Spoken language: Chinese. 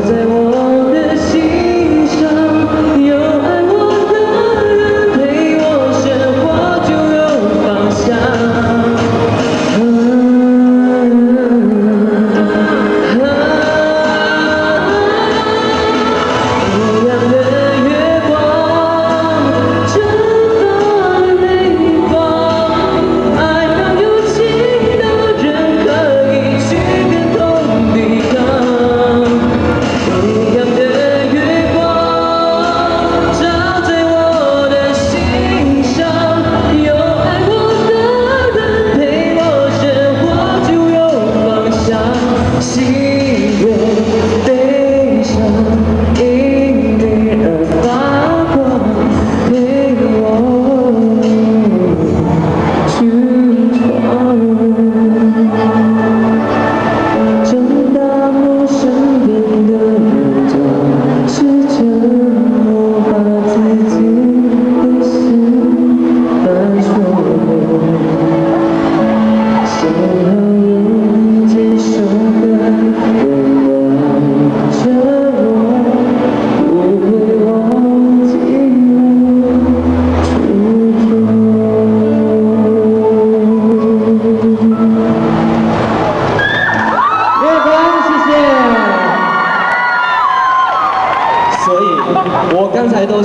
在我我刚才都